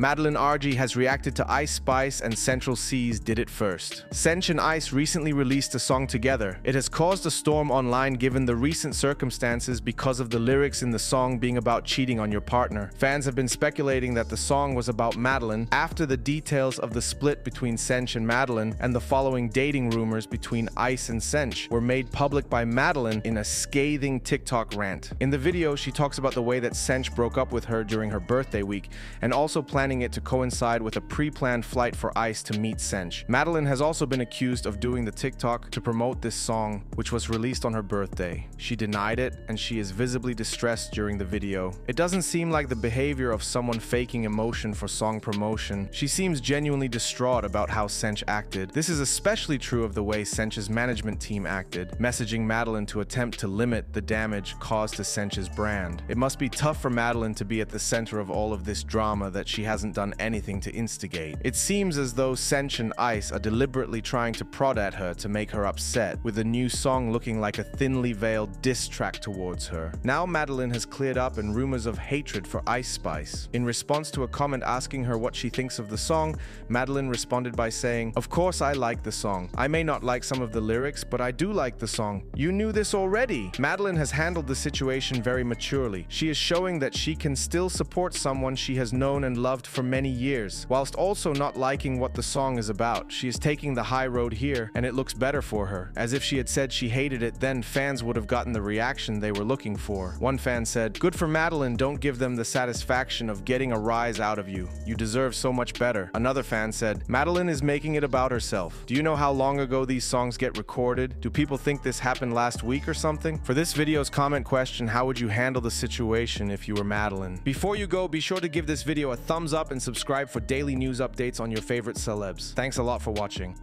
Madeline Argy has reacted to Ice Spice and Central Cee did it first. Cench and Ice recently released a song together. It has caused a storm online given the recent circumstances because of the lyrics in the song being about cheating on your partner. Fans have been speculating that the song was about Madeline after the details of the split between Cench and Madeline and the following dating rumors between Ice and Cench were made public by Madeline in a scathing TikTok rant. In the video, she talks about the way that Cench broke up with her during her birthday week and also planning planning it to coincide with a pre-planned flight for Ice to meet Cench. Madeline has also been accused of doing the TikTok to promote this song, which was released on her birthday. She denied it, and she is visibly distressed during the video. It doesn't seem like the behavior of someone faking emotion for song promotion. She seems genuinely distraught about how Cench acted. This is especially true of the way Cench's management team acted, messaging Madeline to attempt to limit the damage caused to Cench's brand. It must be tough for Madeline to be at the center of all of this drama that she hasn't done anything to instigate. It seems as though Cench and Ice are deliberately trying to prod at her to make her upset, with the new song looking like a thinly veiled diss track towards her. Now Madeline has cleared up and rumors of hatred for Ice Spice. In response to a comment asking her what she thinks of the song, Madeline responded by saying, Of course I like the song. I may not like some of the lyrics, but I do like the song. You knew this already. Madeline has handled the situation very maturely. She is showing that she can still support someone she has known and loved for many years, whilst also not liking what the song is about. She is taking the high road here, and it looks better for her. As if she had said she hated it, then fans would have gotten the reaction they were looking for. One fan said, Good for Madeline, don't give them the satisfaction of getting a rise out of you. You deserve so much better. Another fan said, Madeline is making it about herself. Do you know how long ago these songs get recorded? Do people think this happened last week or something? For this video's comment question, how would you handle the situation if you were Madeline? Before you go, be sure to give this video a thumbs up up and subscribe for daily news updates on your favorite celebs. Thanks a lot for watching.